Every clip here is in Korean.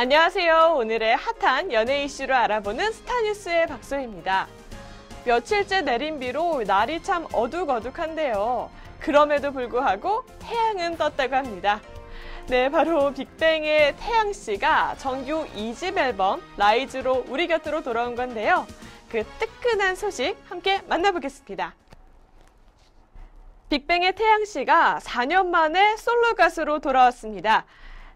안녕하세요. 오늘의 핫한 연예 이슈를 알아보는 스타뉴스의 박소희입니다. 며칠째 내린 비로 날이 참 어둑어둑한데요. 그럼에도 불구하고 태양은 떴다고 합니다. 네, 바로 빅뱅의 태양 씨가 정규 2집 앨범 라이즈로 우리 곁으로 돌아온 건데요. 그 뜨끈한 소식 함께 만나보겠습니다. 빅뱅의 태양 씨가 4년 만에 솔로 가수로 돌아왔습니다.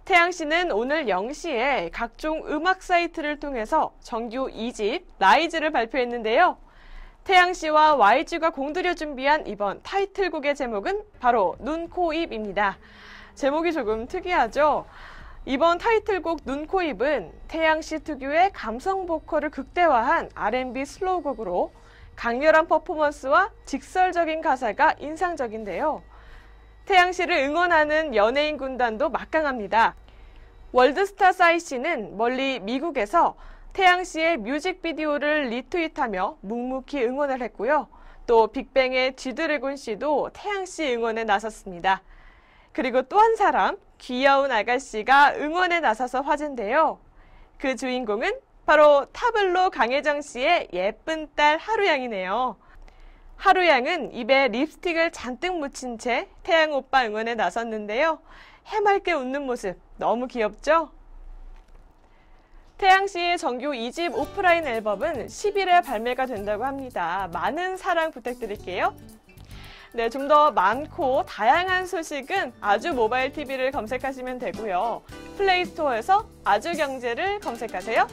태양 씨는 오늘 0시에 각종 음악 사이트를 통해서 정규 2집 RISE를 발표했는데요. 태양 씨와 YG가 공들여 준비한 이번 타이틀곡의 제목은 바로 눈, 코, 입입니다. 제목이 조금 특이하죠? 이번 타이틀곡 눈, 코, 입은 태양 씨 특유의 감성 보컬을 극대화한 R&B slow 곡으로 강렬한 퍼포먼스와 직설적인 가사가 인상적인데요. 태양 씨를 응원하는 연예인 군단도 막강합니다. 월드스타 사이 씨는 멀리 미국에서 태양 씨의 뮤직비디오를 리트윗하며 묵묵히 응원을 했고요. 또 빅뱅의 지드래곤 씨도 태양 씨 응원에 나섰습니다. 그리고 또 한 사람, 귀여운 아가씨가 응원에 나서서 화제인데요. 그 주인공은 바로 타블로 강혜정 씨의 예쁜 딸 하루양이네요. 하루 양은 입에 립스틱을 잔뜩 묻힌 채 태양 오빠 응원에 나섰는데요. 해맑게 웃는 모습 너무 귀엽죠? 태양 씨의 정규 2집 오프라인 앨범은 10일에 발매가 된다고 합니다. 많은 사랑 부탁드릴게요. 네, 좀 더 많고 다양한 소식은 아주 모바일 TV를 검색하시면 되고요. 플레이스토어에서 아주 경제를 검색하세요.